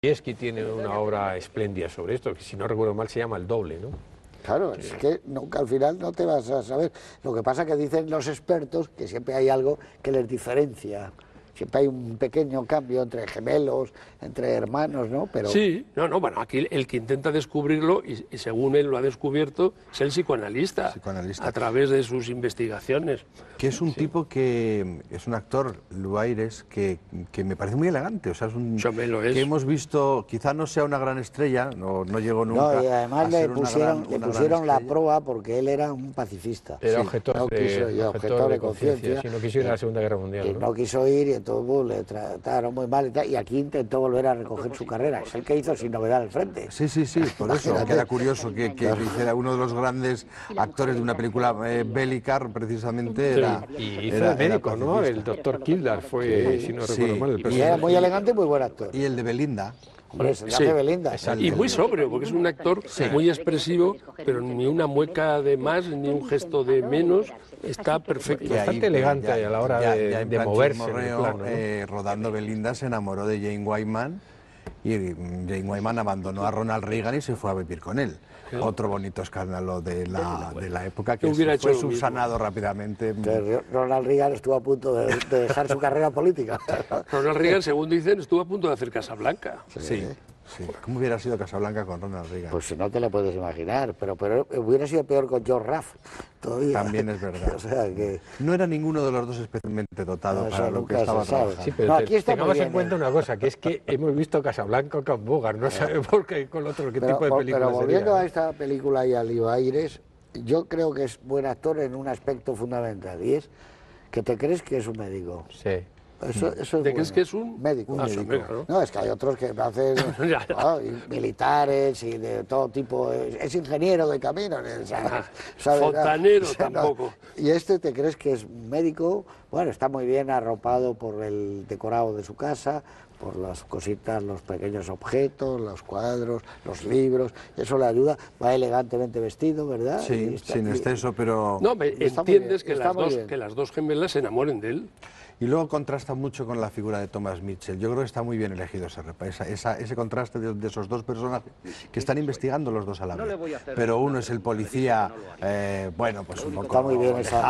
Dostoyevsky tiene una obra espléndida sobre esto, que si no recuerdo mal se llama El Doble, ¿no? Claro, es que nunca al final no te vas a saber. Lo que pasa que dicen los expertos que siempre hay algo que les diferencia. Siempre hay un pequeño cambio entre gemelos, entre hermanos, ¿no? Pero... Sí, no, no, bueno, aquí el que intenta descubrirlo, y, según él lo ha descubierto, es el psicoanalista, a través de sus investigaciones. Que es un tipo que es un actor, Luaires, que, que me parece muy elegante, o sea, es un que hemos visto, quizá no sea una gran estrella, no, no llegó nunca. No, y además le pusieron, le pusieron la prueba porque él era un pacifista. Era objetor, de, conciencia, si no quiso ir a la Segunda Guerra Mundial. ¿no? quiso ir y todo le trataron muy mal y, tal, y aquí intentó volver a recoger su carrera. Es el que hizo sin novedad al frente. Sí, sí, sí, por eso queda curioso que, que hiciera uno de los grandes actores de una película eh, bélica, precisamente era. Y hizo médico, ¿no? El doctor Kildar fue, si no recuerdo mal, el Y era muy elegante y muy buen actor. Y el de Belinda. Sí. Belinda. Y muy sobrio, porque es un actor muy expresivo, pero ni una mueca de más, ni un gesto de menos. Está perfecto. Bastante elegante a la hora de, de moverse. Eh, rodando Belinda se enamoró de Jane Wyman y Jane Wyman abandonó a Ronald Reagan y se fue a vivir con él. Otro bonito escándalo de la, de la época que hubiera fue subsanado rápidamente. Ronald Reagan estuvo a punto de, dejar su carrera política. Ronald Reagan, según dicen, estuvo a punto de hacer Casablanca. sí. ¿Cómo hubiera sido Casablanca con Ronald Reagan? Pues no te lo puedes imaginar, pero, pero hubiera sido peor con George Raff todavía. También es verdad. o sea que... No era ninguno de los dos especialmente dotado para lo que estaba trabajando. Sí, pero aquí tengamos en cuenta una cosa, que es que hemos visto Casablanca con Bogart, no sabemos por qué con otro qué tipo de película Pero volviendo a esta película y a Leo Aires, yo creo que es buen actor en un aspecto fundamental, y es que te crees que es un médico. Sí. Eso, eso ¿De qué es que es un médico? Ah, ¿no? es que hay otros que hacen militares y de todo tipo. Es, ingeniero de caminos. Fontanero tampoco. Y este te crees que es médico. Bueno, está muy bien arropado por el decorado de su casa, por las cositas, los pequeños objetos, los cuadros, los libros, eso le ayuda, va elegantemente vestido, ¿verdad? Sí, sin exceso, pero... No, entiendes que, las dos, que las dos gemelas se enamoren de él. Y luego contrasta mucho con la figura de Thomas Mitchell. Yo creo que está muy bien elegido ese, esa, ese contraste de, esos dos personajes que están investigando los dos a la vez. Pero uno es el policía, eh, bueno, pues un poco está muy bien esa,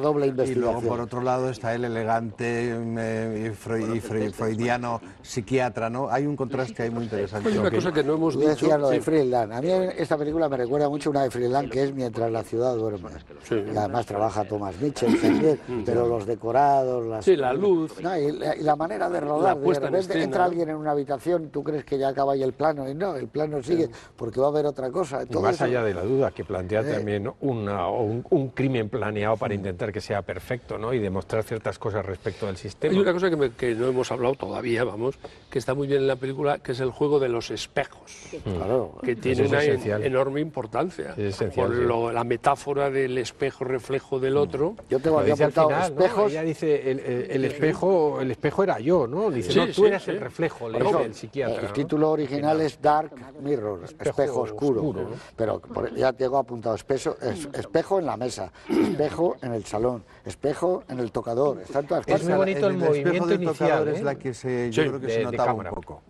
doble investigación. Y luego por otro lado está el elegante eh, y, freudiano psiquiatra, ¿no? Hay un contraste ahí muy interesante. Hay una cosa que no hemos Yo dicho. Decía lo de Friedland. A mí esta película me recuerda mucho a una de Friedland que es Mientras la ciudad duerme. Y además trabaja Thomas Mitchell también, pero los decorados, Sí, la luz. y, la, manera de rodar. de repente entra alguien en una habitación, tú crees que ya acaba ahí el plano, y no, el plano sigue, porque va a haber otra cosa. Más allá de la duda, que plantea eh. también una, un, un, crimen planeado para intentar que sea perfecto, ¿no? Y demostrar ciertas cosas respecto del sistema. Hay una cosa que, que no hemos hablado todavía, vamos, que está muy bien en la película, que es el juego de los espejos. Claro. Que tiene una enorme importancia. Es por la metáfora del espejo reflejo del otro. Yo tengo aquí apuntado espejos. Ella dice, el, el, espejo, el espejo era yo, ¿no? Dice, no, tú eras el reflejo, le dice el psiquiatra. El título original es Dark Mirror, espejo, oscuro. Pero ya tengo apuntado espejo, espejo en la mesa, espejo en el salón, espejo en el tocador. es muy bonito el, movimiento inicial. Es la que se, yo creo que se notaba un poco.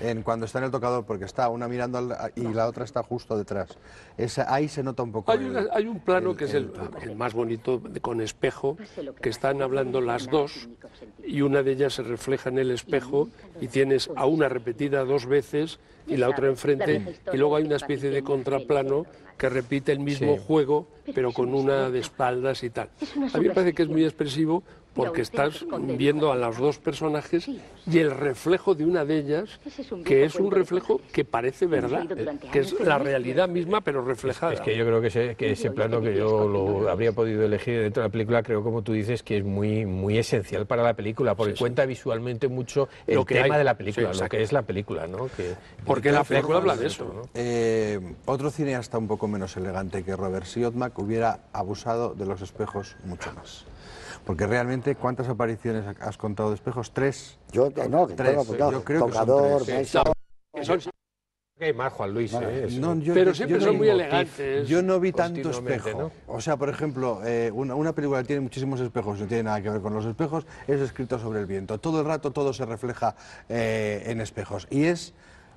En cuando está en el tocador, porque está una mirando y la otra está justo detrás. ahí se nota un poco. Hay, hay un plano que es el, más bonito, con espejo, que están hablando las dos y una de ellas se refleja en el espejo y tienes a una repetida dos veces y la otra enfrente y luego hay una especie de contraplano que repite el mismo juego pero con una de espaldas y tal. A mí me parece que es muy expresivo porque estás viendo a los dos personajes y el reflejo de una de ellas, que es un reflejo que parece verdad, que es la realidad misma pero reflejada. Es que yo creo que ese, que ese plano que yo lo habría podido elegir dentro de la película, creo como tú dices que es muy, muy esencial para la película, porque cuenta visualmente mucho el lo que tema de la película, lo que es la película, ¿no? Que, porque la película habla de eso. Eh, otro cineasta un poco menos elegante que Robert Siodmak hubiera abusado de los espejos mucho más. Porque realmente, ¿cuántas apariciones has contado de espejos? ¿Tres? Yo no, que tres. Yo creo que son tres. hay más, Juan Luis, ¿eh? pero siempre son muy elegantes. Yo no vi tanto espejo. O sea, por ejemplo, eh, una, película que tiene muchísimos espejos, no tiene nada que ver con los espejos, es escrito sobre el viento. Todo el rato todo se refleja eh, en espejos. Y es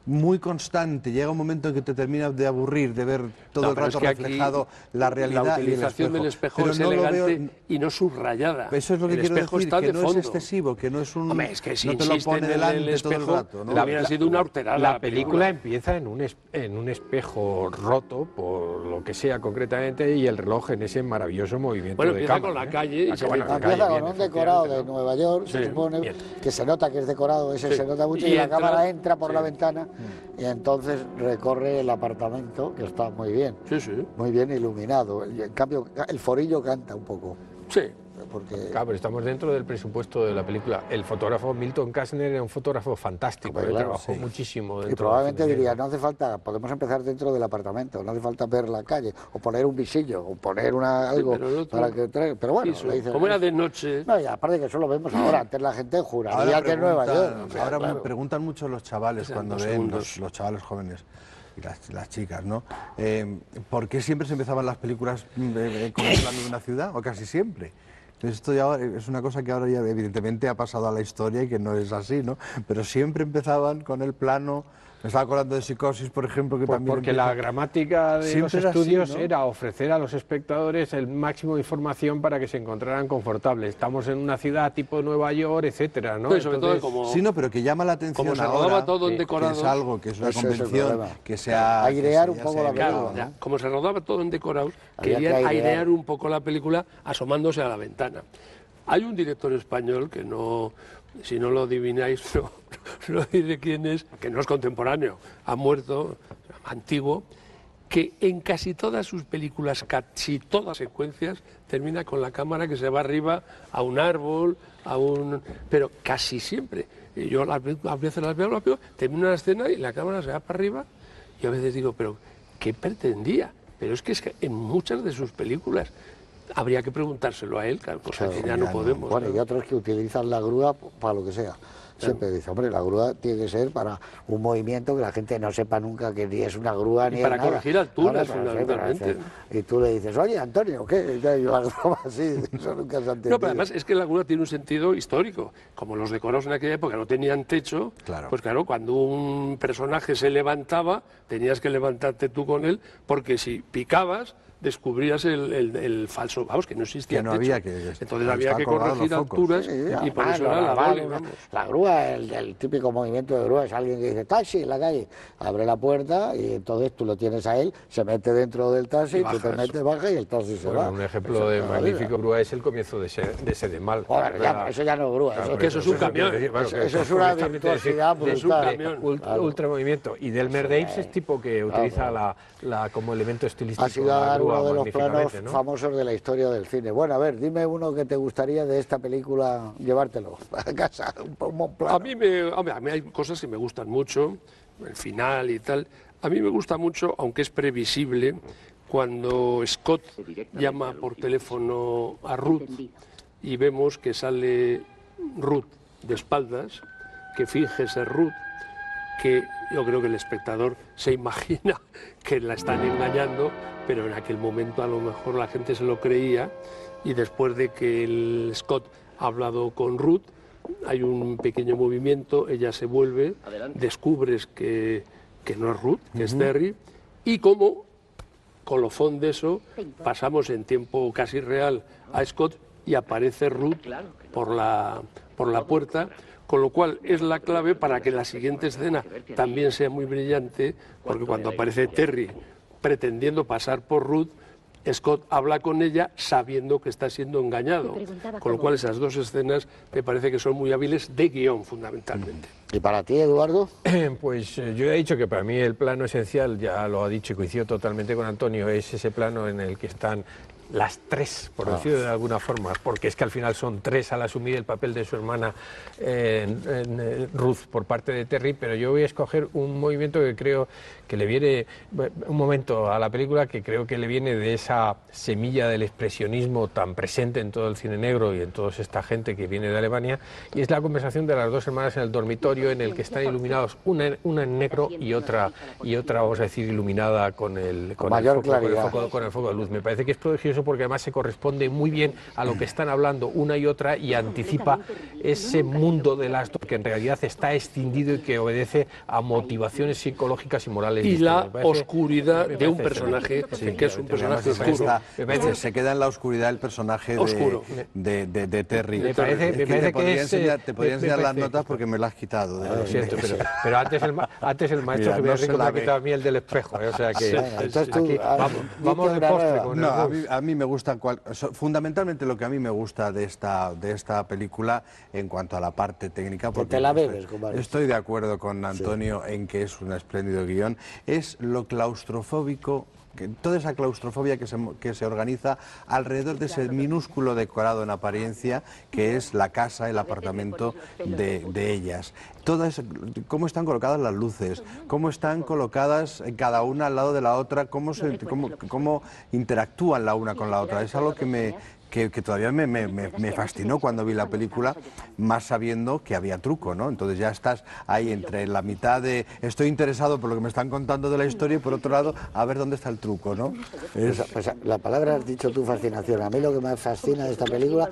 muy constante. Llega un momento en que te terminas de aburrir de ver todo el rato reflejado la realidad la utilización y del espejo es elegante y no subrayada. Eso es lo que quiero decir, que no es excesivo, que no es un es que si no te lo pone delante el espejo, todo el rato, ¿no? hubiera sido una horterada. La, película, empieza en un, en un espejo roto, por lo que sea concretamente, y el reloj en ese maravilloso movimiento bueno, de empieza con la calle. Y se empieza con un decorado de Nueva York, se supone, que se nota que es decorado, ese se nota mucho, y, la cámara entra por la ventana y entonces recorre el apartamento, que está muy bien, muy bien iluminado. En cambio, el forillo canta un poco. Sí, porque... Claro, pero estamos dentro del presupuesto de la película. El fotógrafo Milton Kastner era un fotógrafo fantástico, que trabajó muchísimo. y probablemente diría, no hace falta, podemos empezar dentro del apartamento, no hace falta ver la calle, o poner un visillo, o poner una, algo para que traiga... Pero bueno, como era de noche... No, y aparte que eso lo vemos ahora, antes la gente juraría que es Nueva York. Ahora me preguntan mucho los chavales cuando ven, los, chavales jóvenes y las, chicas, ¿no? Eh, ¿Por qué siempre se empezaban las películas eh, con el plano de una ciudad? O casi siempre. Esto ya es una cosa que ahora ya evidentemente ha pasado a la historia y que no es así, ¿no? Pero siempre empezaban con el plano me estaba acordando de Psicosis, por ejemplo, que también... Porque la gramática de los estudios era ofrecer a los espectadores el máximo de información para que se encontraran confortables. Estamos en una ciudad tipo Nueva York, etcétera, ¿no? Pues sobre todo como... Sí, no, pero que llama la atención como se rodaba todo en decorados... Que es algo, que es una convención, que sea... Airear un poco la película, Como se rodaba todo en decorados, querían airear un poco la película asomándose a la ventana. Hay un director español que no si no lo adivináis, no, no diré quién es, que no es contemporáneo, ha muerto, antiguo, que en casi todas sus películas, casi todas secuencias, termina con la cámara que se va arriba a un árbol, a un... pero casi siempre. Yo a veces las veo, las veo, termina la escena y la cámara se va para arriba, y a veces digo, pero ¿qué pretendía? Pero es que, es que en muchas de sus películas habría que preguntárselo a él, cosa que ya, no podemos. Bueno, y otros que utilizan la grúa para lo que sea. Siempre dice, hombre, la grúa tiene que ser para un movimiento que la gente no sepa nunca que ni es una grúa ni para es nada. corregir alturas, fundamentalmente. Y tú le dices, oye, Antonio, ¿qué? Y la grúa así, eso nunca se ha entendido. No, pero además es que la grúa tiene un sentido histórico. Como los decorados en aquella época no tenían techo, pues claro, cuando un personaje se levantaba, tenías que levantarte tú con él, porque si picabas, descubrías el, falso, vamos, que no existía. Que no había que. Entonces había que corregir alturas y por eso era la, la grúa, el, típico movimiento de grúa es alguien que dice taxi en la calle, abre la puerta y entonces tú lo tienes a él, se mete dentro del taxi, y tú te metes, baja y el taxi se va. Un ejemplo de magnífico grúa es el comienzo de ese, de ese de mal. eso ya no es grúa. eso, que eso es un camión. eso, es una virtuosidad brutal. Ultra movimiento. Y Delmer Daves es tipo que utiliza la, como elemento estilístico. Uno de los planos famosos de la historia del cine. Bueno, a ver, dime uno que te gustaría de esta película llevártelo a casa, un, A mí, me, a mí hay cosas que me gustan mucho, el final y tal. A mí me gusta mucho, aunque es previsible, cuando Scott llama por teléfono a Ruth y vemos que sale Ruth de espaldas, que finge ser Ruth, que yo creo que el espectador se imagina que la están engañando, pero en aquel momento a lo mejor la gente se lo creía y después de que el Scott ha hablado con Ruth, hay un pequeño movimiento, ella se vuelve, descubres que, no es Ruth, que es Terry, y como colofón de eso pasamos en tiempo casi real a Scott y aparece Ruth por la, por la puerta con lo cual es la clave para que la siguiente escena también sea muy brillante, porque cuando aparece Terry pretendiendo pasar por Ruth, Scott habla con ella sabiendo que está siendo engañado. Con lo cual esas dos escenas me parece que son muy hábiles de guion fundamentalmente. ¿Y para ti, Eduardo? Pues eh, yo he dicho que para mí el plano esencial, ya lo ha dicho y coincido totalmente con Antonio, es ese plano en el que están las tres, por ah. decirlo de alguna forma, porque es que al final son tres al asumir el papel de su hermana en, Ruth por parte de Terry, pero yo voy a escoger un movimiento que creo que le viene, un momento a la película que creo que le viene de esa semilla del expresionismo tan presente en todo el cine negro y en toda esta gente que viene de Alemania, y es la conversación de las dos hermanas en el dormitorio en el que están iluminados, una, una en negro y otra, y otra, vamos a decir, iluminada con el, con, mayor foco, con, el foco, de luz. Me parece que es prodigioso porque además se corresponde muy bien a lo que están hablando una y otra y anticipa ese mundo de las dos que en realidad está extendido y que obedece a motivaciones psicológicas y morales. Y la oscuridad de un personaje que es un personaje oscuro. se queda en la oscuridad el personaje de, de, de, Terry. Me parece, me parece que, te podría te podría enseñar las notas porque me las has quitado. Ah, lo siento, pero, pero, antes, el, antes el maestro Mira, no me ha quitado a mí el del espejo. ¿eh? O sea que Entonces tú, aquí, ah, vamos, vamos de postre con no, a mí, a mí, me gusta, cual, fundamentalmente lo que a mí me gusta de esta, de esta película en cuanto a la parte técnica, porque te la bebes, estoy de acuerdo con Antonio en que es un espléndido guion, es lo claustrofóbico que toda esa claustrofobia que se, que se organiza alrededor de ese minúsculo decorado en apariencia que es la casa, el apartamento de, de ellas. Todas, cómo están colocadas las luces, cómo están colocadas cada una al lado de la otra, cómo, se, cómo, cómo interactúan la una con la otra. Es algo que me, que, todavía me, fascinó cuando vi la película, más sabiendo que había truco, ¿no? Entonces ya estás ahí entre la mitad de estoy interesado por lo que me están contando de la historia y por otro lado a ver dónde está el truco, ¿no? Pues, pues, la palabra has dicho tu fascinación. A mí lo que me fascina de esta película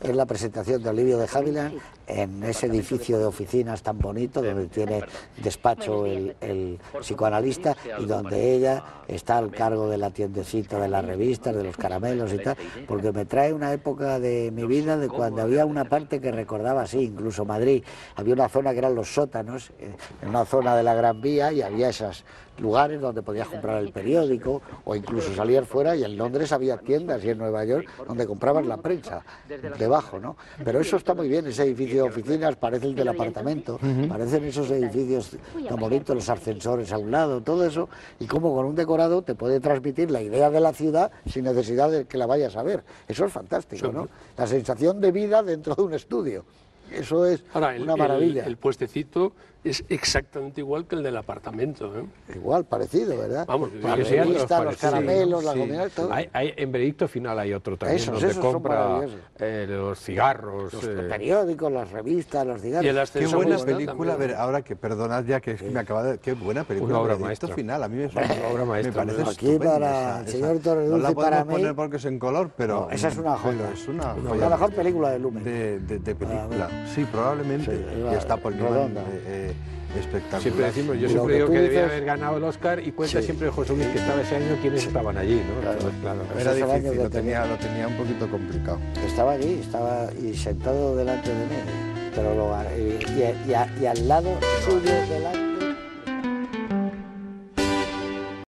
es la presentación de Olivio de Havilland en ese edificio de oficinas tan bonito donde tiene despacho el, psicoanalista y donde ella está al cargo de la tiendecita de las revistas, de los caramelos y tal, porque me trae una época de mi vida de cuando había una parte que recordaba así, incluso Madrid, había una zona que eran los sótanos, eh, en una zona de la Gran Vía y había esas lugares donde podías comprar el periódico o incluso salir fuera y en Londres había tiendas y en Nueva York donde comprabas la prensa debajo, ¿no? Pero eso está muy bien, ese edificio de oficinas parece el del apartamento, parecen esos edificios tan bonitos, los ascensores a un lado, todo eso, y como con un decorado te puede transmitir la idea de la ciudad sin necesidad de que la vayas a ver. Eso es fantástico, ¿no? La sensación de vida dentro de un estudio. Eso es una maravilla. el puestecito es exactamente igual que el del apartamento. ¿eh? Igual, parecido, ¿verdad? Vamos, la revista, los caramelos, la comida, todo. Hay, hay, en veredicto final hay otro también, donde compra eh, los cigarros. Los eh... periódicos, las revistas, los cigarros. qué buena película, a ver, ahora que perdonad ya que, es que me acaba de... Qué buena película. Una obra maestra. final, a mí me, parece una obra maestra. Me parece Aquí para el señor Torredulce no la para mí... poner porque es en color, pero... esa es una joya. Es una, la mejor película de Lumen. De, de, película. Sí, probablemente. Y está por espectacular. Siempre decimos, yo siempre digo que debía haber ganado el Oscar y cuenta siempre José Luis que estaba ese año quiénes estaban allí, ¿no? Claro, claro. Era difícil, lo tenía, lo tenía un poquito complicado. Estaba allí, estaba y sentado delante de mí, pero lo, y, y, y, al lado suyo delante